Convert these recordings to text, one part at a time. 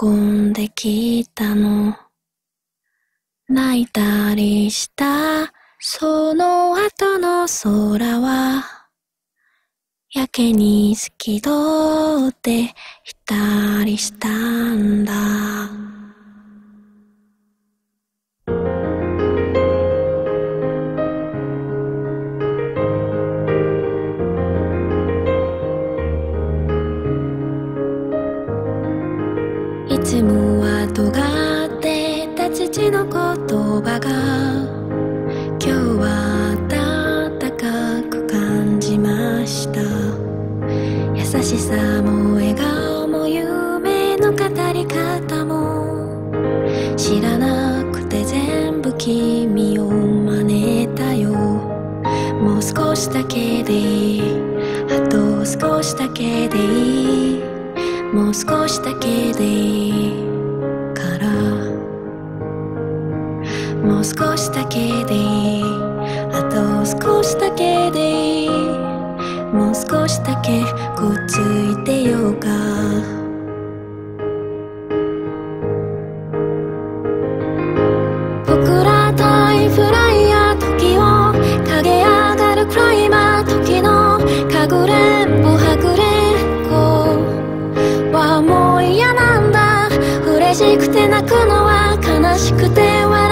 運んできたの。泣いたりしたその後の空は。やけに透き通っていたりしたんだ。しだけでいい。あと少しだけでいい。もう少しだけでいいから。もう少しだけでいい。あと少しだけでいい。もう少しだけくっついてようか。しくて泣くのは悲しくて笑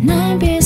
And I've been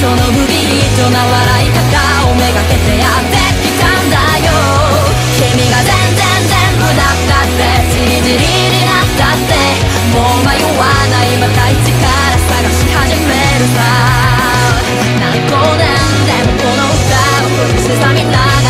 その不利な笑い方をめがけてやってきたんだよ。君が全然全部だったってチりじりになったって。もう迷わないまた一から探し始めるさ。何光年でもこの歌を振りみなが。ら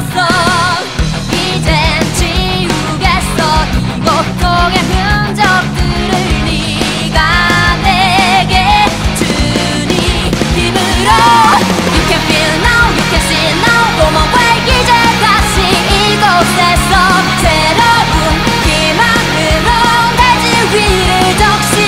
지웠어. 이젠 지우겠어. 이 고통의 흔적들을 네가 내게 주니 힘으로. You can feel now, you can see 이곳 에서, 새로운 희망으로 내 지위를 적시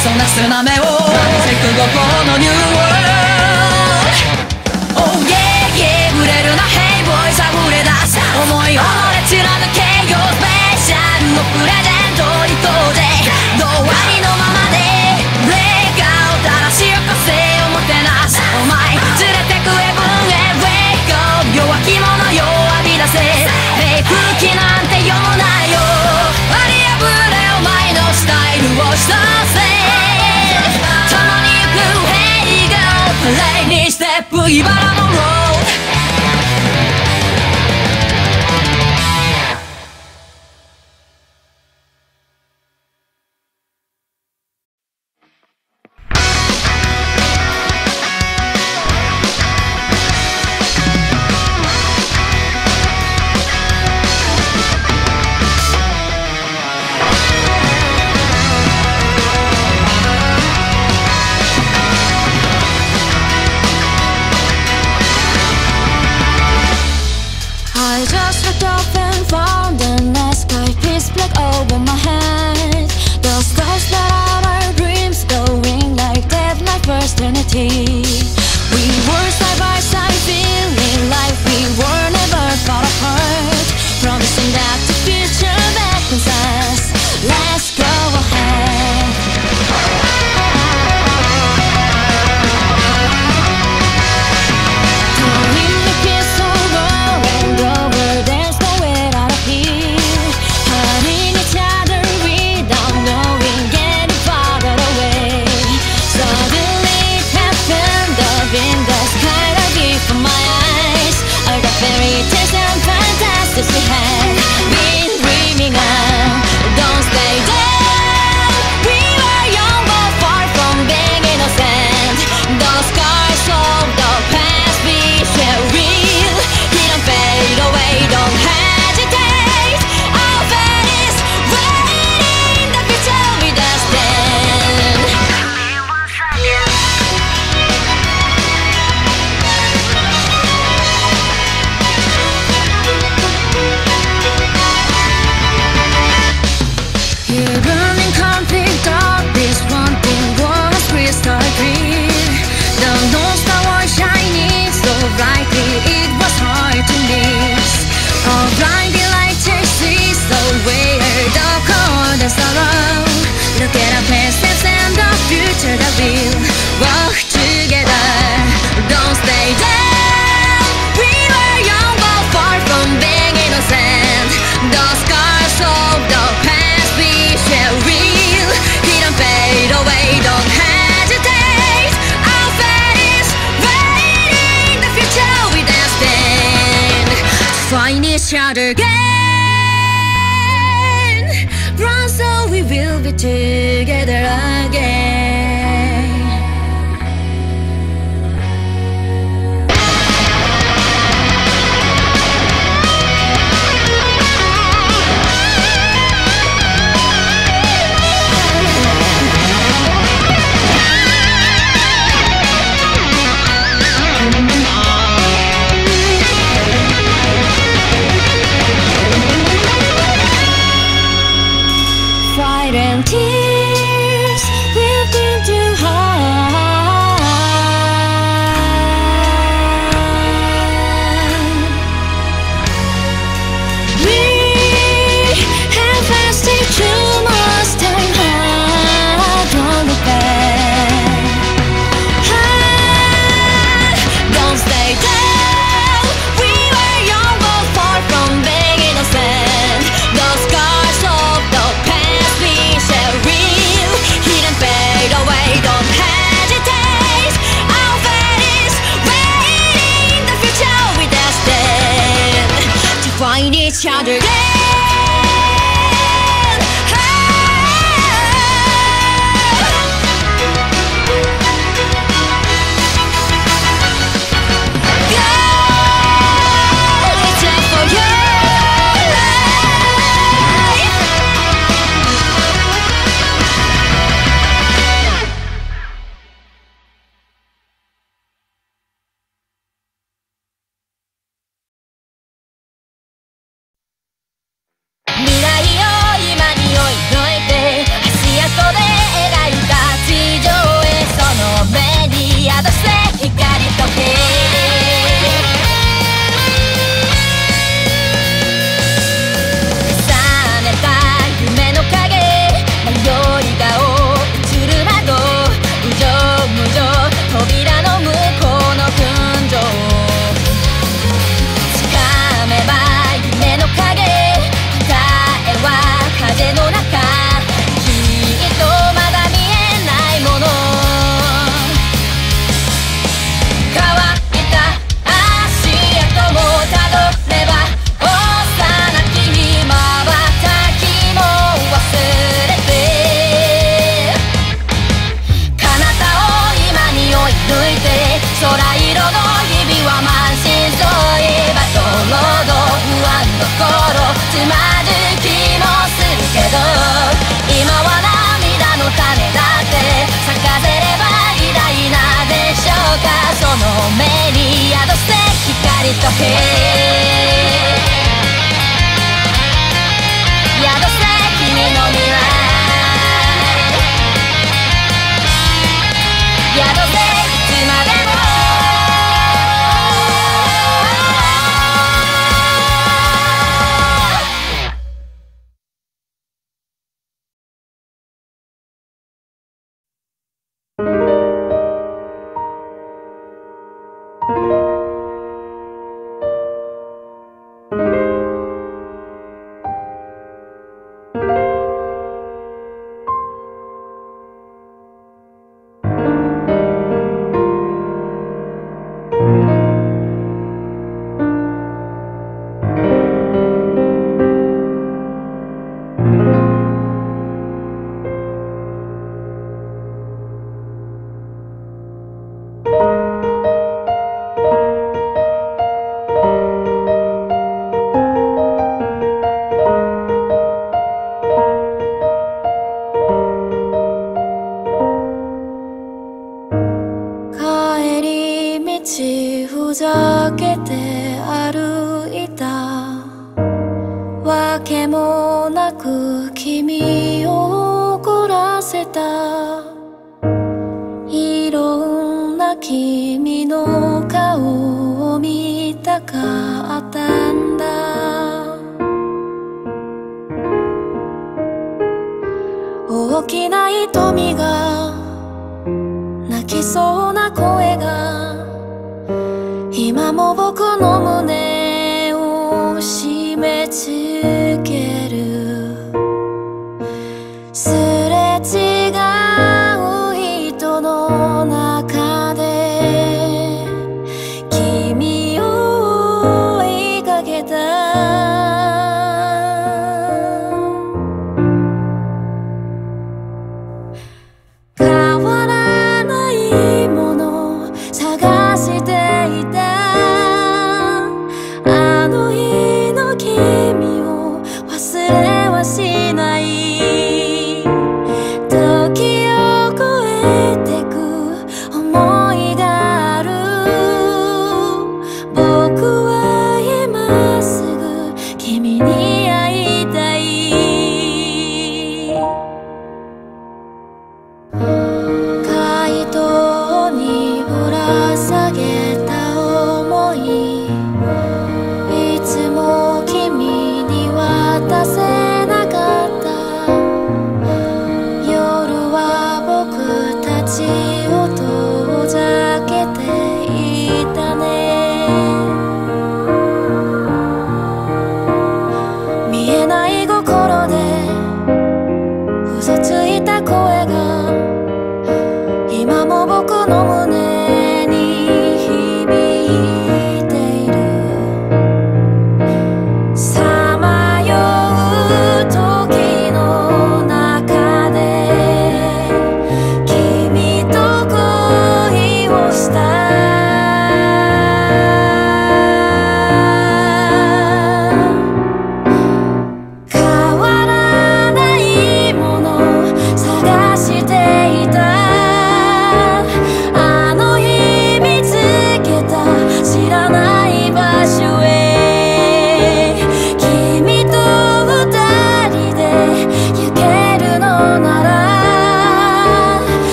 そんなスナメをセクゴのニューワールド Oh yeah yeah 触れるな Hey boys あふれ出す思いを俺貫けよスペシャルのプレゼントに通で童話にのままでレイガーを垂らしよこせおもてなしお前連れてくヘブンへ Wake up 弱き者よ浴び出せ茨のロ 차들게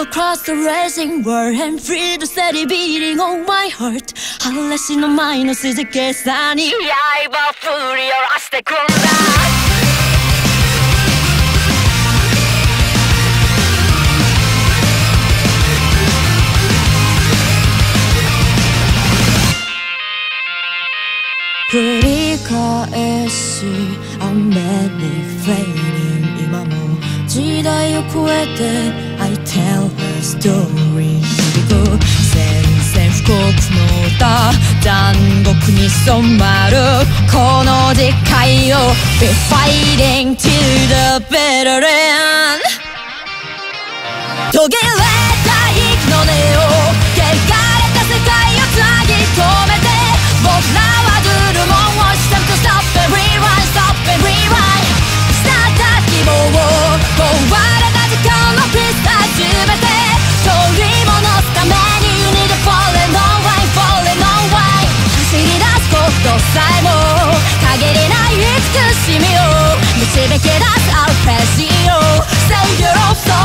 across the racing world and feel the steady beating of my heart 嵐の前の静けさに刃振り下ろしてくんだ繰り返し雨にフェイリン今も時代を超えて I tell a story. 響く宣戦布告の歌残酷に染まるこの時界を Be fighting till the better end 途切れた息の根を汚れた世界をつなぎ止め make it us our passion. Say you're.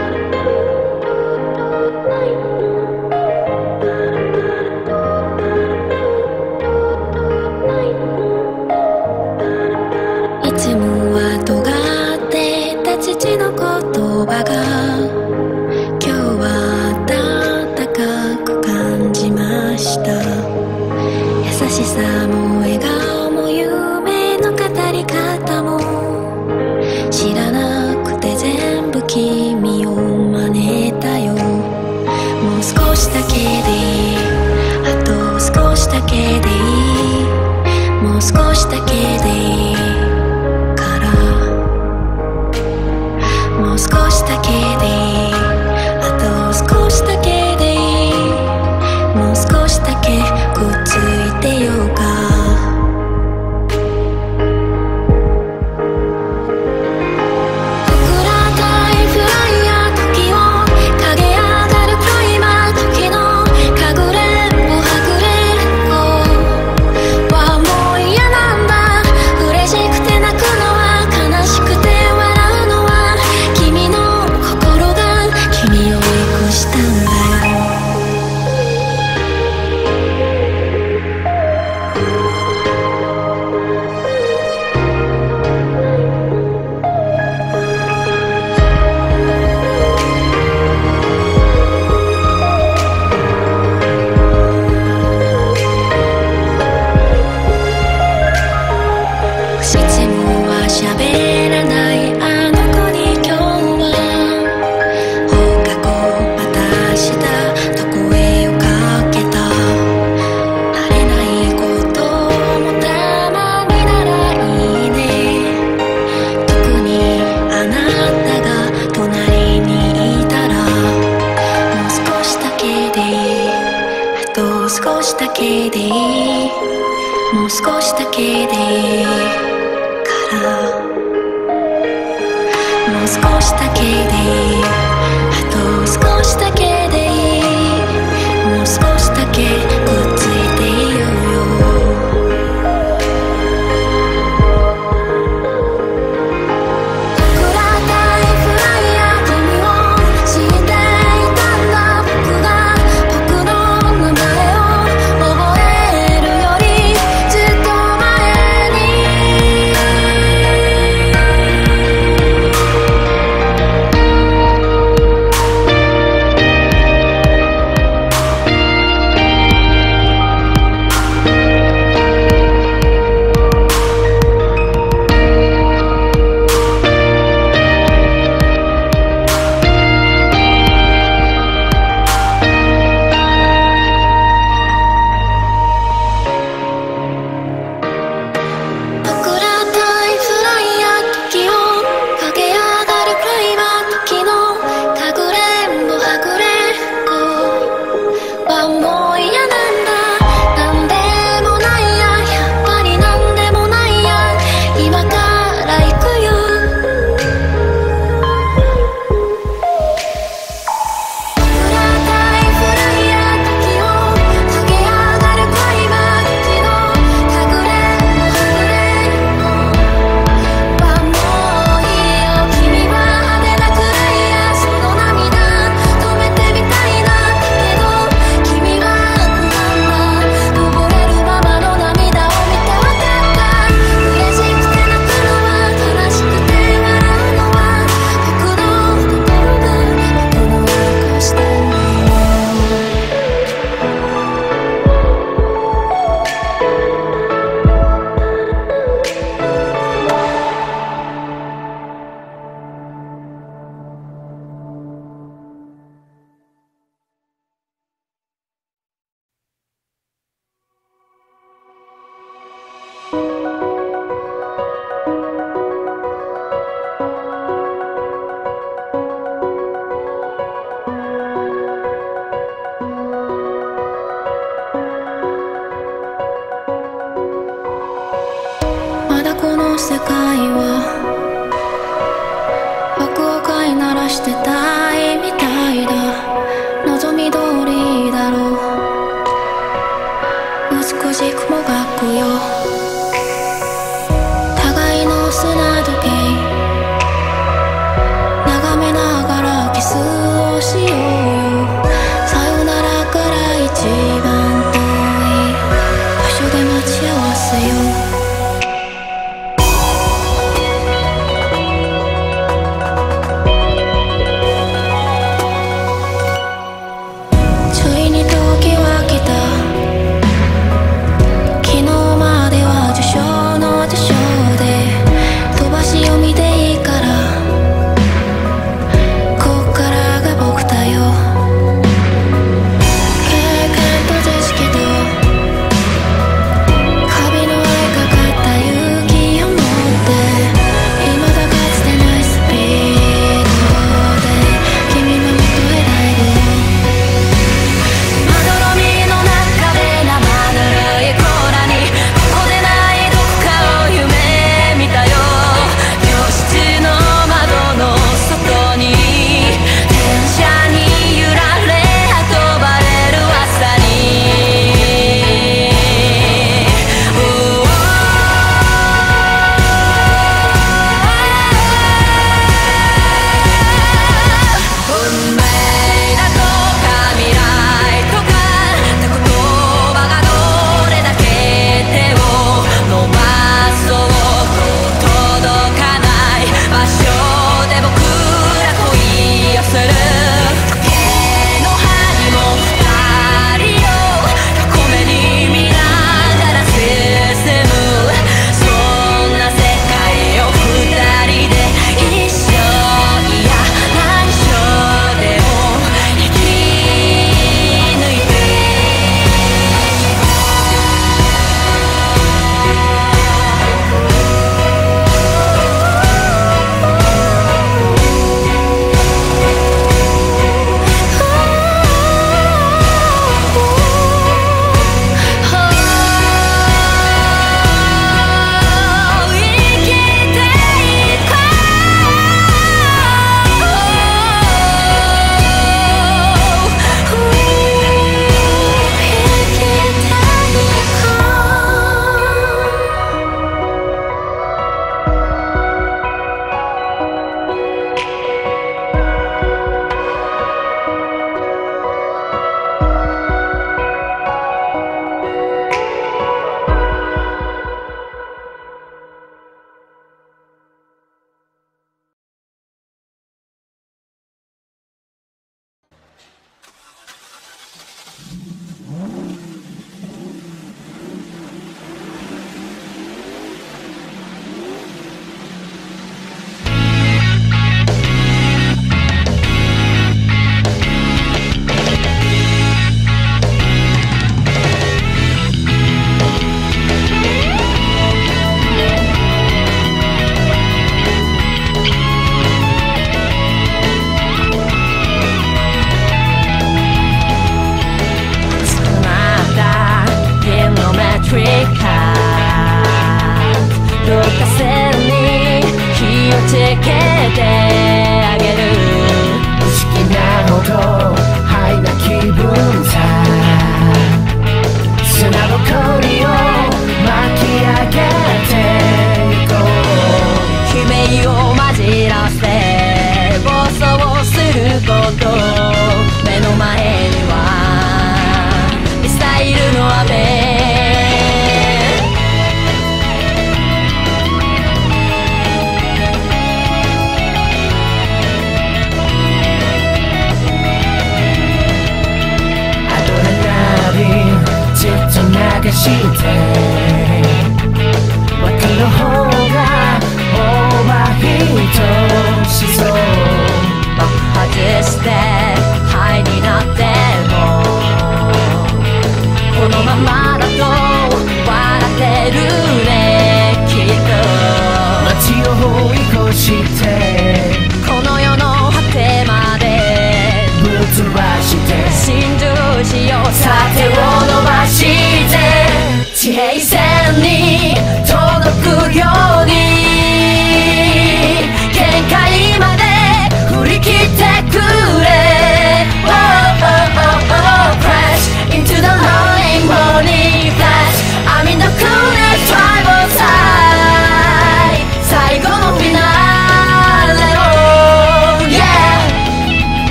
Chicago.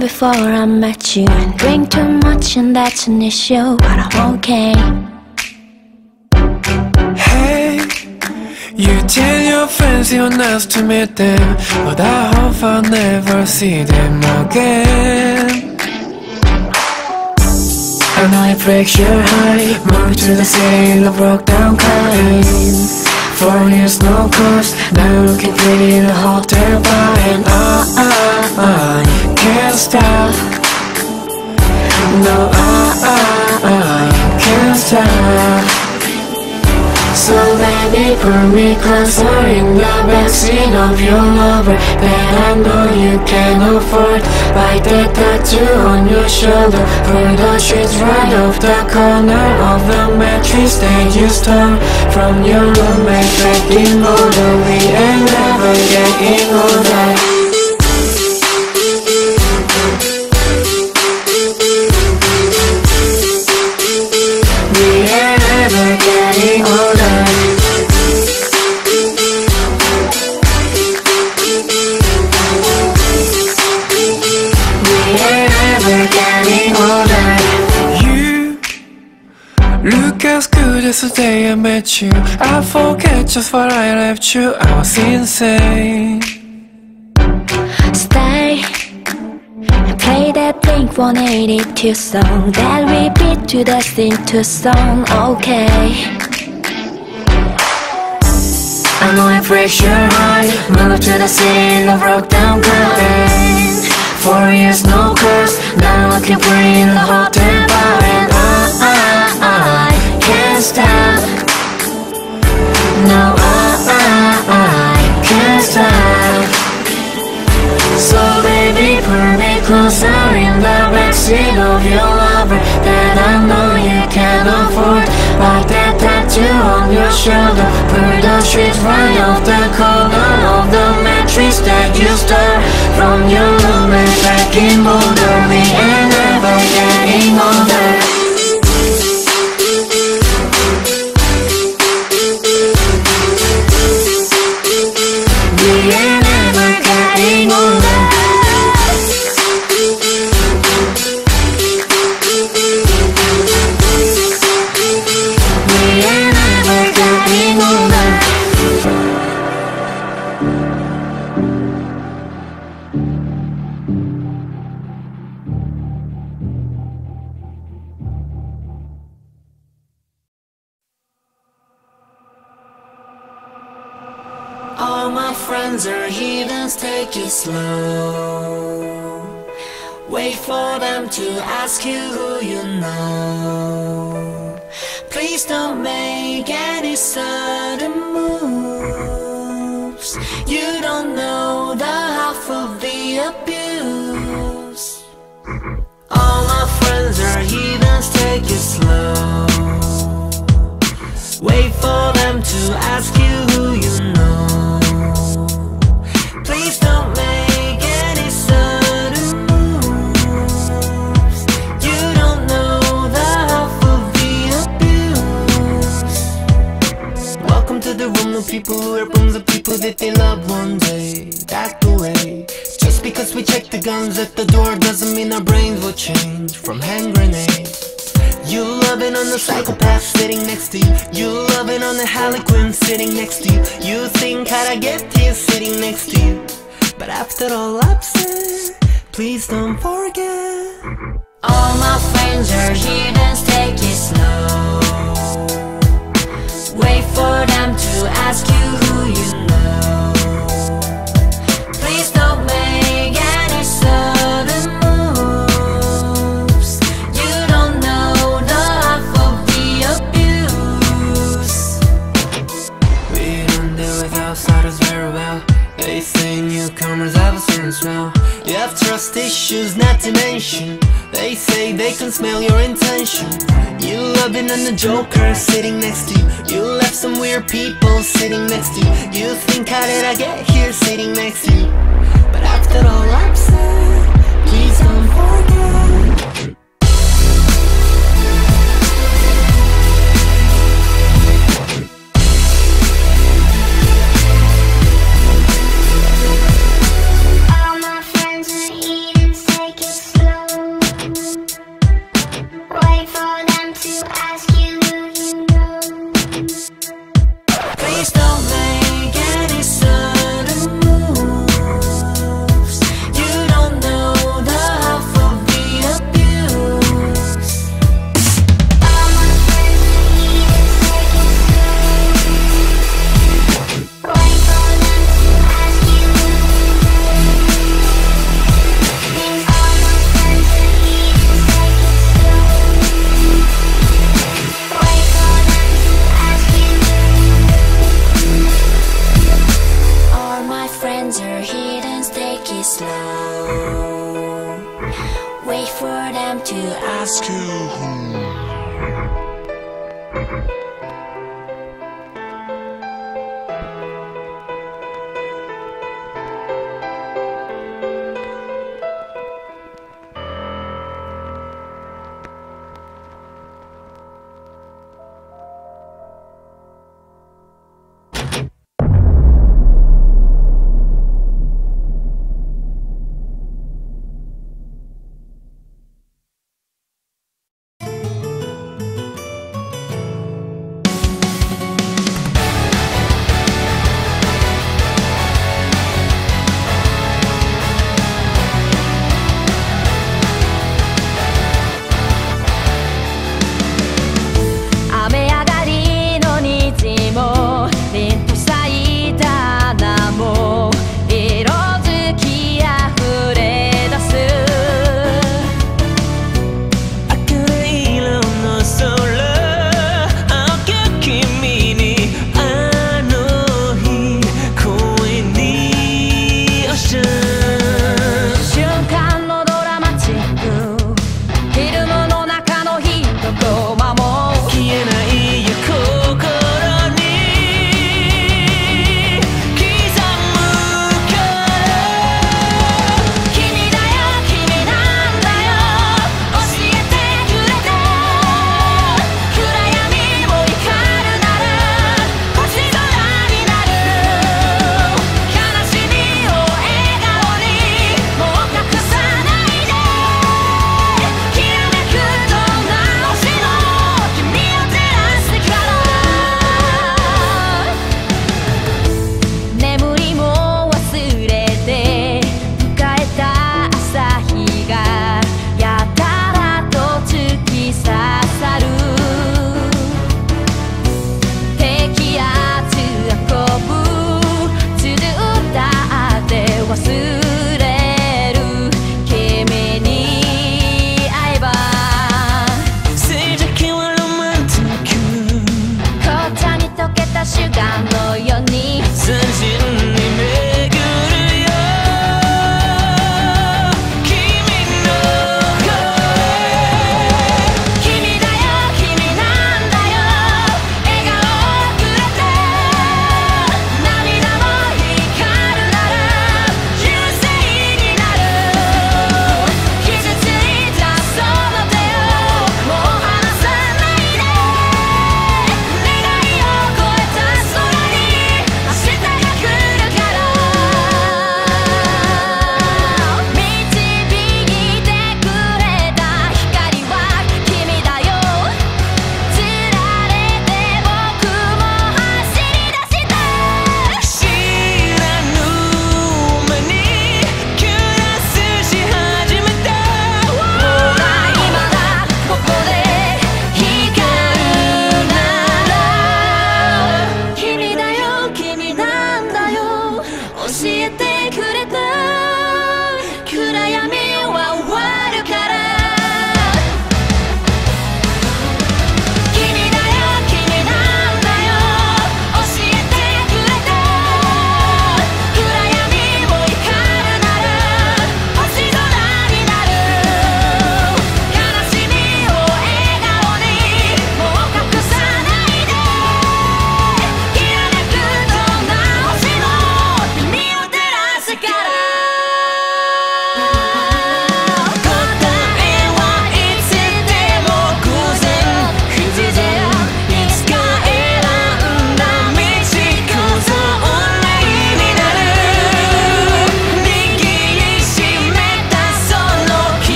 Before I met you. And drink too much, and that's an issue, but I'm okay. Hey, you tell your friends you're nice to meet them, but I hope I'll never see them again. I know it breaks your heart, moved to the city, love broke down crying. Four years no course, now looking pretty in a hotel bar, and I, I, I can't stop. No, I, I, I can't stop. So baby, put me closer in the backseat of your lover That I know you can afford Bite that tattoo on your shoulder Pull the sheets right off the corner of the mattress that you stole From your roommate back in Boulder We ain't never getting older good the day I met you. I forget just what I left you. I was insane. Stay. And play that Blink 182 song. That we beat to the scene to song, okay. I know it breaks your heart Moved to the city, love broke down crying Four years no curse. Now I can breathe in the hotel bar And I, I, I can't I, can't stop. So baby, pull me closer in the backseat of your lover That I know you can afford. Like that tattoo on your shoulder. Pull the sheets right off the corner of the mattress that you stole From your roommate back in Boulder We ain't never getting older our heathens take it slow. Wait for them to ask you who you know. Please don't make any sudden moves. You don't know the half of the abuse. Welcome to the room of people who are booms of people that they love one day. That's the way just because we check the guns at the door doesn't mean our brains will change from hand grenades. You loving on the psychopath sitting next to you. You loving on the harlequin sitting next to you. You think how'd I get here sitting next to you? But after all I've said, please don't forget. All my friends are here, take it slow. Wait for them to ask you who you know. Certain smell. You have trust issues, not to mention. They say they can smell your intention. You loving on the joker sitting next to you. You left some weird people sitting next to you. You think, how did I get here sitting next to you? But after all I've said, please don't forget.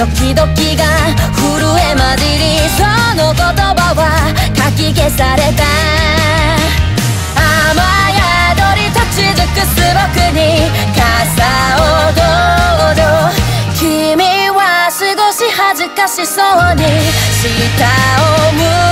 ドキドキが震え混じりその言葉はかき消された雨宿り立ち尽くす僕に傘をどうぞ君は少し恥ずかしそうに下を向い